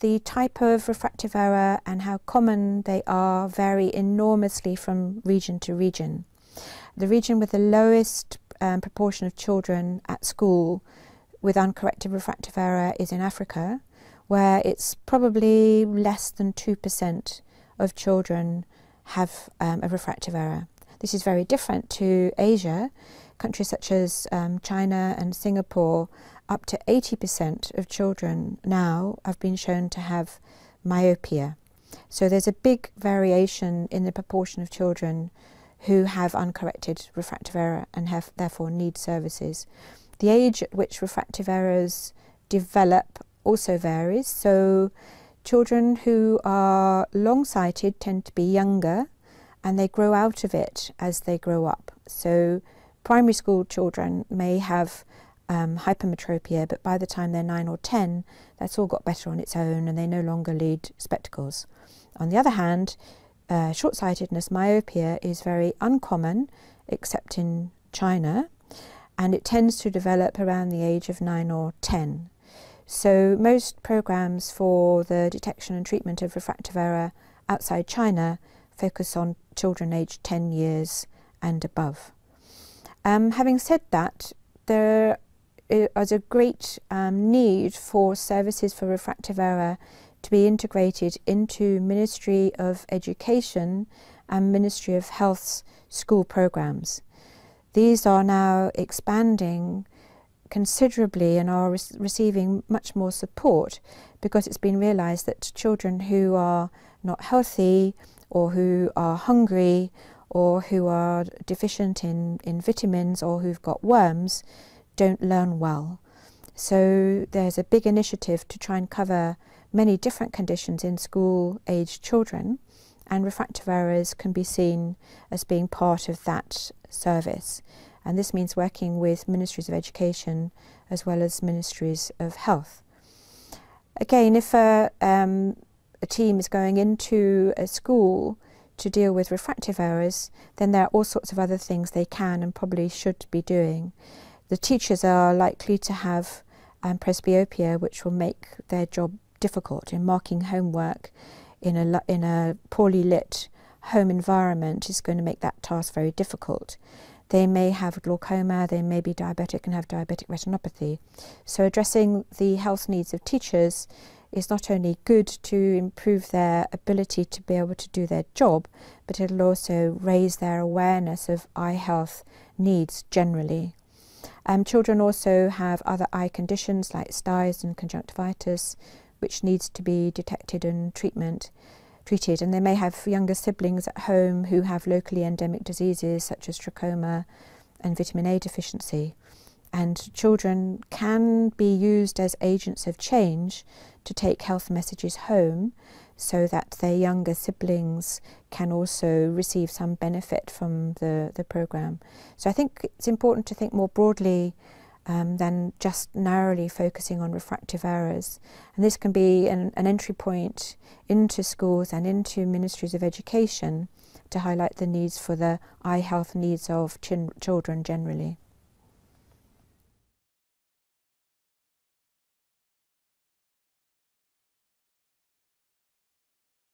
the type of refractive error and how common they are vary enormously from region to region. The region with the lowest um, proportion of children at school with uncorrected refractive error is in Africa, where it's probably less than 2% of children have um, a refractive error. This is very different to Asia. Countries such as um, China and Singapore, up to 80% of children now have been shown to have myopia. So there's a big variation in the proportion of children who have uncorrected refractive error and have therefore need services. The age at which refractive errors develop also varies. So children who are long-sighted tend to be younger and they grow out of it as they grow up. So primary school children may have um, hypermetropia, but by the time they're 9 or 10, that's all got better on its own and they no longer need spectacles. On the other hand, uh, short-sightedness, myopia, is very uncommon, except in China, and it tends to develop around the age of 9 or 10. So most programs for the detection and treatment of refractive error outside China focus on children aged 10 years and above. Um, having said that, there is a great um, need for services for refractive error to be integrated into Ministry of Education and Ministry of Health's school programs. These are now expanding considerably and are re receiving much more support because it's been realised that children who are not healthy or who are hungry or who are deficient in, in vitamins or who've got worms don't learn well. So there's a big initiative to try and cover many different conditions in school aged children and refractive errors can be seen as being part of that service. And this means working with ministries of education as well as ministries of health. Again, if a, um, a team is going into a school to deal with refractive errors, then there are all sorts of other things they can and probably should be doing. The teachers are likely to have um, presbyopia, which will make their job difficult in marking homework in a, in a poorly lit home environment is going to make that task very difficult. They may have glaucoma, they may be diabetic and have diabetic retinopathy. So addressing the health needs of teachers is not only good to improve their ability to be able to do their job, but it'll also raise their awareness of eye health needs generally. Um, children also have other eye conditions like styes and conjunctivitis, which needs to be detected and treatment treated. And they may have younger siblings at home who have locally endemic diseases such as trachoma and vitamin A deficiency. And children can be used as agents of change to take health messages home so that their younger siblings can also receive some benefit from the, the programme. So I think it's important to think more broadly um, than just narrowly focusing on refractive errors. And this can be an, an entry point into schools and into ministries of education to highlight the needs for the eye health needs of children generally.